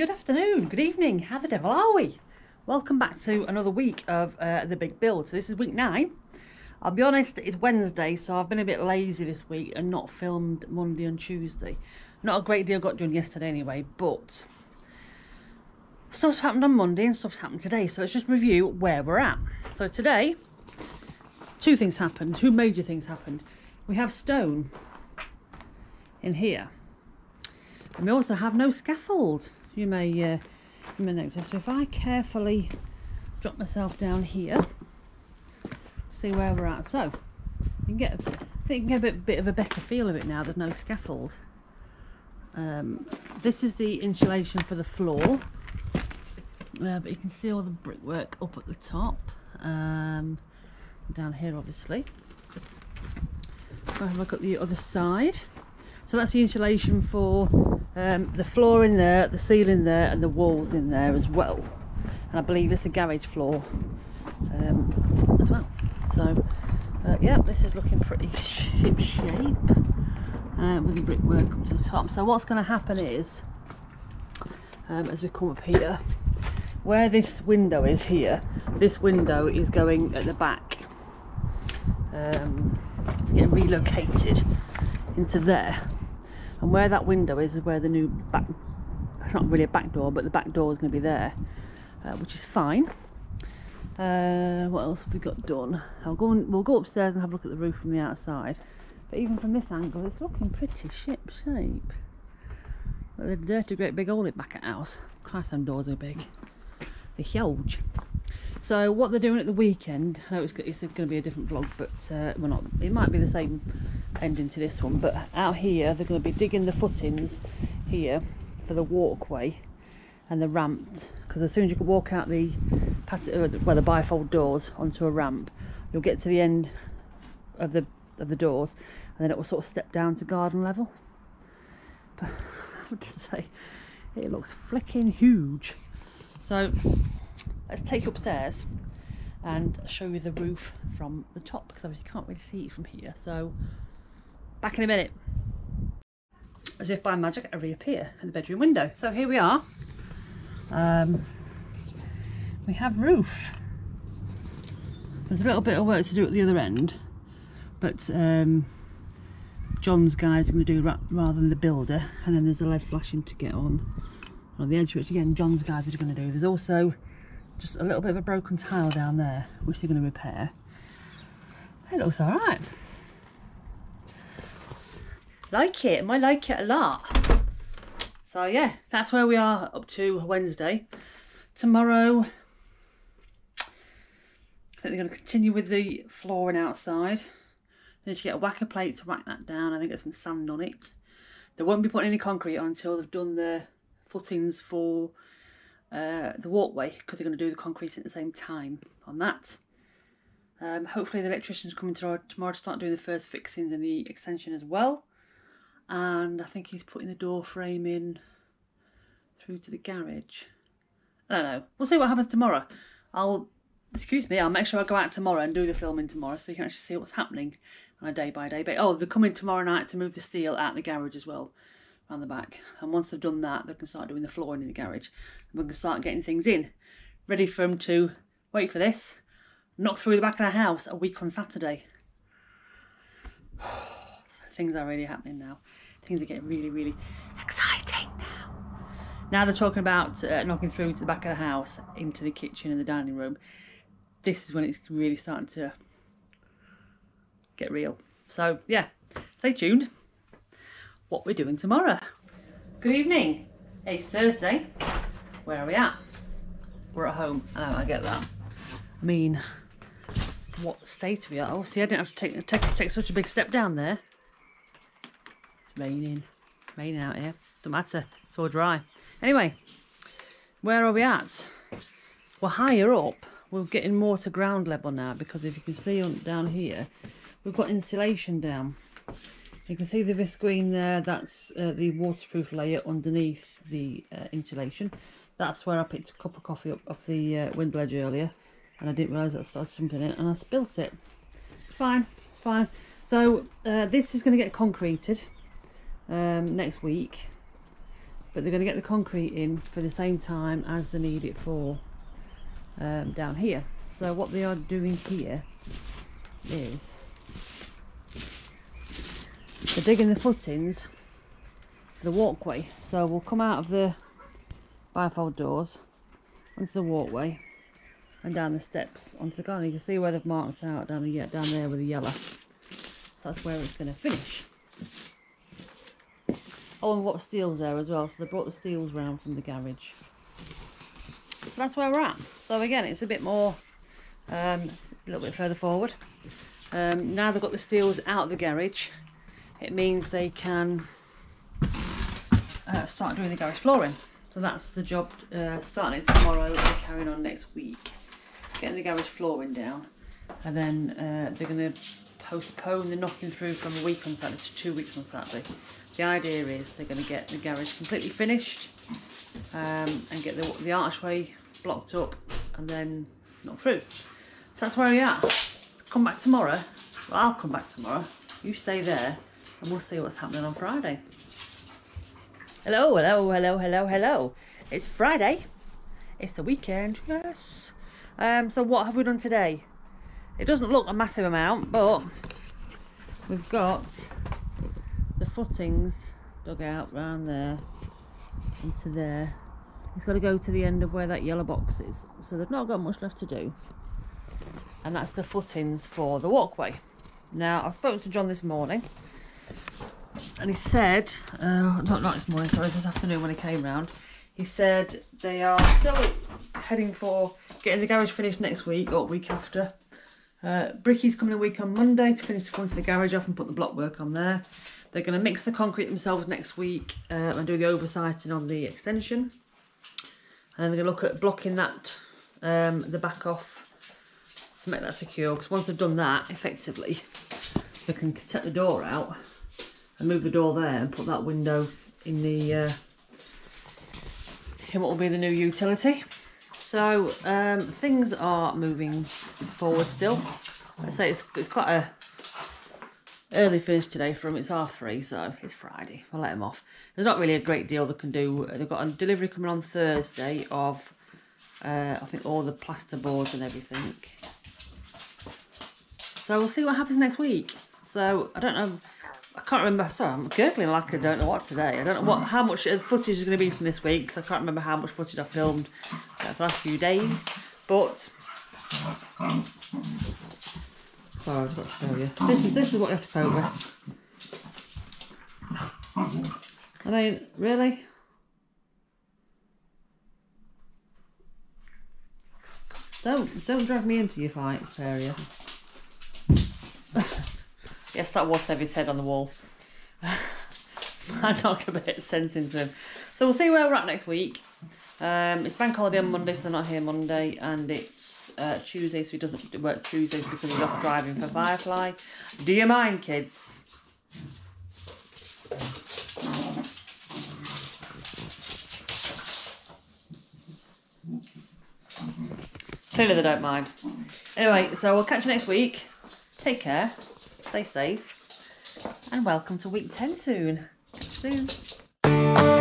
Good afternoon, good evening, how the devil are we? Welcome back to another week of uh, the big build. So this is week nine. I'll be honest, it's Wednesday, so I've been a bit lazy this week and not filmed Monday and Tuesday. Not a great deal got done yesterday anyway, but stuff's happened on Monday and stuff's happened today. So let's just review where we're at. So today, two things happened, two major things happened. We have stone in here. And we also have no scaffold. You may, uh, you may notice. So if I carefully drop myself down here, see where we're at. So you can get, I think get a bit, bit of a better feel of it now. There's no scaffold. Um, this is the insulation for the floor. Uh, but you can see all the brickwork up at the top. Um, down here, obviously. I'll have a look at the other side. So that's the insulation for um, the floor in there, the ceiling there and the walls in there as well. And I believe it's the garage floor um, as well. So uh, yeah, this is looking pretty ship shape uh, with the brickwork up to the top. So what's going to happen is, um, as we come up here, where this window is here, this window is going at the back, um, getting relocated into there and where that window is is where the new back it's not really a back door but the back door is going to be there uh, which is fine. Uh, what else have we got done? I'll go and, we'll go upstairs and have a look at the roof from the outside. But even from this angle it's looking pretty ship shape but the dirty great big hole back at house. Christ them doors are big. They're huge so what they're doing at the weekend, I know it's, it's going to be a different vlog, but uh, well not, it might be the same ending to this one, but out here they're going to be digging the footings here for the walkway and the ramp, because as soon as you can walk out the, uh, well the bifold doors onto a ramp, you'll get to the end of the, of the doors and then it will sort of step down to garden level. But I to say, it looks flicking huge. So let's take you upstairs and show you the roof from the top because obviously you can't really see it from here. So back in a minute. As if by magic I reappear in the bedroom window. So here we are. Um, we have roof. There's a little bit of work to do at the other end but um, John's guys going to do ra rather than the builder and then there's a lead flashing to get on on the edge which again John's guys are going to do. There's also just a little bit of a broken tile down there which they're going to repair. It looks all right. Like it I like it a lot. So yeah that's where we are up to Wednesday. Tomorrow I think they're going to continue with the flooring outside. They need to get a whacker plate to whack that down. I think get some sand on it. They won't be putting any concrete on until they've done the footings for uh, the walkway because they're going to do the concrete at the same time on that. Um, hopefully the electrician's coming tomorrow, tomorrow to start doing the first fixings in the extension as well. And I think he's putting the door frame in through to the garage. I don't know. We'll see what happens tomorrow. I'll, excuse me, I'll make sure I go out tomorrow and do the filming tomorrow so you can actually see what's happening on a day by day basis. Oh, they're coming tomorrow night to move the steel out the garage as well around the back. And once they've done that, they can start doing the flooring in the garage. And we can start getting things in, ready for them to, wait for this, knock through the back of the house a week on Saturday. so things are really happening now. Things are getting really, really exciting now. Now they're talking about uh, knocking through to the back of the house, into the kitchen and the dining room. This is when it's really starting to get real. So yeah, stay tuned what we're doing tomorrow. Good evening. It's Thursday. Where are we at? We're at home. I know, I get that. I mean, what state are we at? Oh, see, I didn't have to take, take, take such a big step down there. It's raining. Raining out here. Don't matter. It's all dry. Anyway, where are we at? We're higher up. We're getting more to ground level now because if you can see on down here, we've got insulation down. You can see the visqueen there, that's uh, the waterproof layer underneath the uh, insulation. That's where I picked a cup of coffee up off the uh, window ledge earlier and I didn't realise that started something in it and I spilt it. It's Fine, it's fine. So uh, this is going to get concreted um, next week. but they're going to get the concrete in for the same time as they need it for um, down here. So what they are doing here is they're digging the footings for the walkway. So we'll come out of the bifold doors onto the walkway and down the steps onto the garden. You can see where they've marked out down, the, down there with the yellow. So that's where it's going to finish. Oh, and what steel's there as well. So they brought the steels round from the garage. So that's where we're at. So again, it's a bit more, um, a little bit further forward. Um, now they've got the steels out of the garage, it means they can uh, start doing the garage flooring. So that's the job uh, starting tomorrow and carrying on next week. Getting the garage flooring down. And then uh, they're going to postpone the knocking through from a week on Saturday to two weeks on Saturday. The idea is they're going to get the garage completely finished um, and get the, the archway blocked up and then knock through. So that's where we are. Come back tomorrow. Well, I'll come back tomorrow. You stay there and we'll see what's happening on Friday. Hello, hello, hello, hello, hello. It's Friday. It's the weekend, yes. Um, so what have we done today? It doesn't look a massive amount, but we've got the footings dug out round there into there. It's got to go to the end of where that yellow box is. So they've not got much left to do. And that's the footings for the walkway. Now, I spoke to John this morning and he said, uh, not, not this morning, sorry, this afternoon when he came round, he said they are still heading for getting the garage finished next week or week after. Uh, Bricky's coming a week on Monday to finish the front of the garage off and put the block work on there. They're going to mix the concrete themselves next week uh, and do the oversighting on the extension. And then they're going to look at blocking that, um, the back off to make that secure. Because once they've done that, effectively, they can take the door out and move the door there and put that window in the uh, in what will be the new utility. So um, things are moving forward still. I say it's, it's quite a early finish today for them. It's half three, so it's Friday. I'll let them off. There's not really a great deal they can do. They've got a delivery coming on Thursday of uh, I think all the plaster boards and everything. So we'll see what happens next week. So I don't know I can't remember. Sorry, I'm gurgling like I don't know what today. I don't know what how much footage is going to be from this week because I can't remember how much footage I filmed uh, the last few days. But sorry, I've got to show you. This is this is what you have to cope with. I mean, really. Don't don't drag me into your fights, Peria. Yes, that was Sevy's head on the wall. I knock a bit of sense into him. So we'll see where we're at next week. Um, it's bank holiday on Monday, so they're not here Monday, and it's uh, Tuesday, so he doesn't work Tuesdays because he's off driving for Firefly. Do you mind, kids? Clearly they don't mind. Anyway, so we'll catch you next week. Take care stay safe, and welcome to week 10 soon. soon.